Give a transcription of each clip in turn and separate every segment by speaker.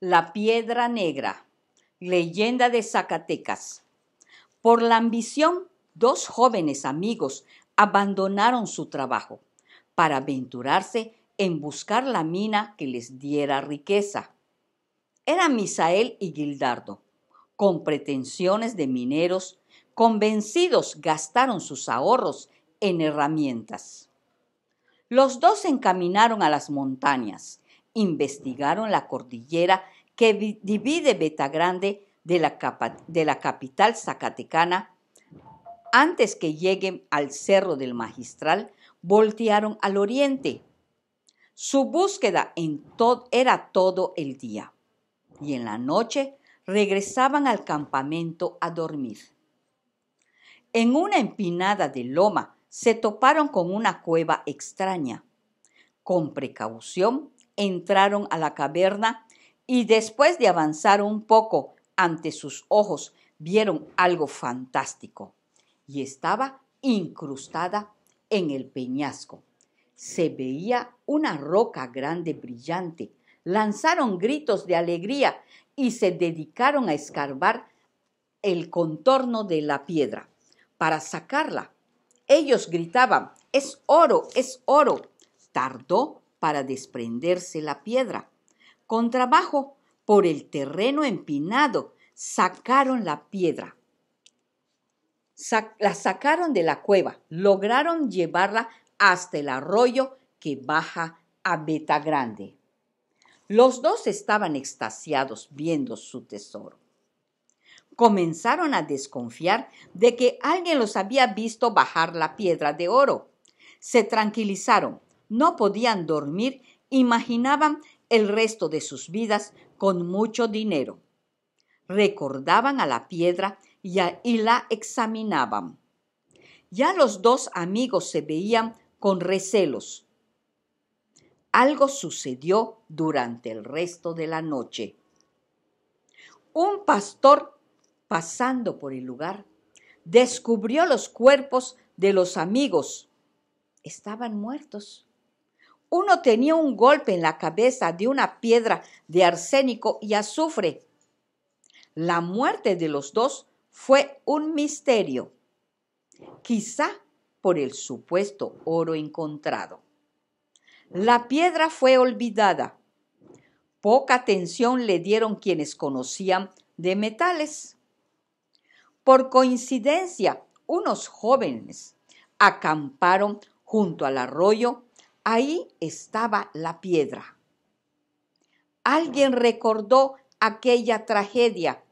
Speaker 1: La Piedra Negra, leyenda de Zacatecas. Por la ambición, dos jóvenes amigos abandonaron su trabajo para aventurarse en buscar la mina que les diera riqueza. Eran Misael y Gildardo. Con pretensiones de mineros, convencidos gastaron sus ahorros en herramientas. Los dos se encaminaron a las montañas investigaron la cordillera que divide Betagrande de la, de la capital zacatecana. Antes que lleguen al Cerro del Magistral, voltearon al oriente. Su búsqueda en era todo el día y en la noche regresaban al campamento a dormir. En una empinada de loma se toparon con una cueva extraña. Con precaución entraron a la caverna y después de avanzar un poco ante sus ojos vieron algo fantástico y estaba incrustada en el peñasco. Se veía una roca grande brillante. Lanzaron gritos de alegría y se dedicaron a escarbar el contorno de la piedra para sacarla. Ellos gritaban, es oro, es oro. Tardó para desprenderse la piedra. Con trabajo, por el terreno empinado, sacaron la piedra. la sacaron de la cueva, lograron llevarla hasta el arroyo que baja a Beta Grande. Los dos estaban extasiados viendo su tesoro. Comenzaron a desconfiar de que alguien los había visto bajar la piedra de oro. Se tranquilizaron no podían dormir, imaginaban el resto de sus vidas con mucho dinero. Recordaban a la piedra y, la examinaban. Ya los dos amigos se veían con recelos. Algo sucedió durante el resto de la noche. Un pastor, pasando por el lugar, descubrió los cuerpos de los amigos. Estaban muertos. Uno tenía un golpe en la cabeza de una piedra de arsénico y azufre. La muerte de los dos fue un misterio, quizá por el supuesto oro encontrado. La piedra fue olvidada. Poca atención le dieron quienes conocían de metales. Por coincidencia, unos jóvenes acamparon junto al arroyo Ahí estaba la piedra. Alguien recordó aquella tragedia.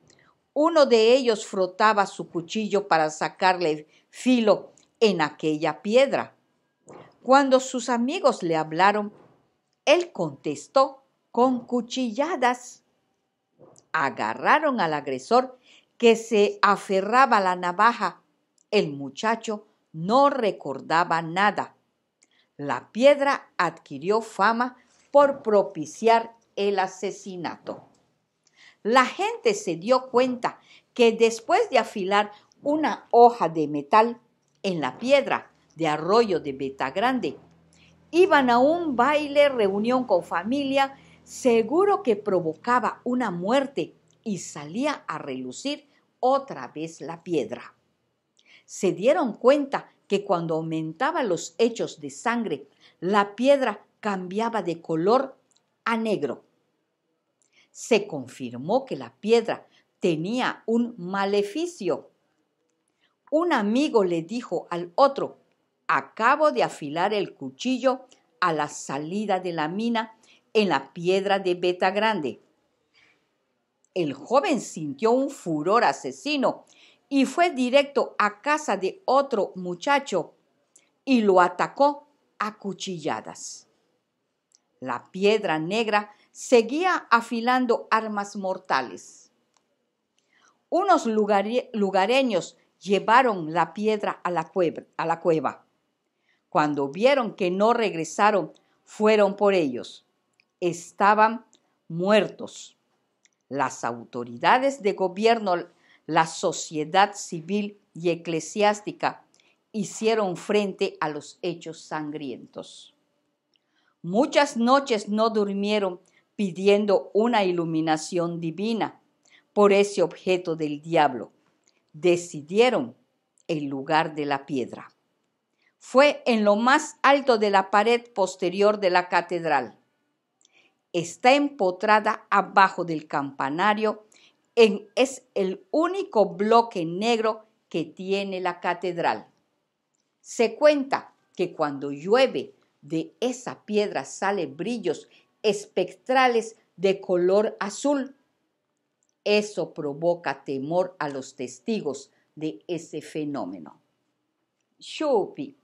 Speaker 1: Uno de ellos frotaba su cuchillo para sacarle filo en aquella piedra. Cuando sus amigos le hablaron, él contestó con cuchilladas. Agarraron al agresor que se aferraba a la navaja. El muchacho no recordaba nada. La piedra adquirió fama por propiciar el asesinato. La gente se dio cuenta que después de afilar una hoja de metal en la piedra de arroyo de Beta Grande, iban a un baile, reunión con familia, seguro que provocaba una muerte y salía a relucir otra vez la piedra. Se dieron cuenta que cuando aumentaban los hechos de sangre, la piedra cambiaba de color a negro. Se confirmó que la piedra tenía un maleficio. Un amigo le dijo al otro, acabo de afilar el cuchillo a la salida de la mina en la piedra de Beta Grande. El joven sintió un furor asesino y fue directo a casa de otro muchacho y lo atacó a cuchilladas. La piedra negra seguía afilando armas mortales. Unos lugareños llevaron la piedra a la, cueva, a la cueva. Cuando vieron que no regresaron, fueron por ellos. Estaban muertos. Las autoridades de gobierno la sociedad civil y eclesiástica hicieron frente a los hechos sangrientos. Muchas noches no durmieron pidiendo una iluminación divina por ese objeto del diablo. Decidieron el lugar de la piedra. Fue en lo más alto de la pared posterior de la catedral. Está empotrada abajo del campanario. Es el único bloque negro que tiene la catedral. Se cuenta que cuando llueve de esa piedra sale brillos espectrales de color azul. Eso provoca temor a los testigos de ese fenómeno. Shupi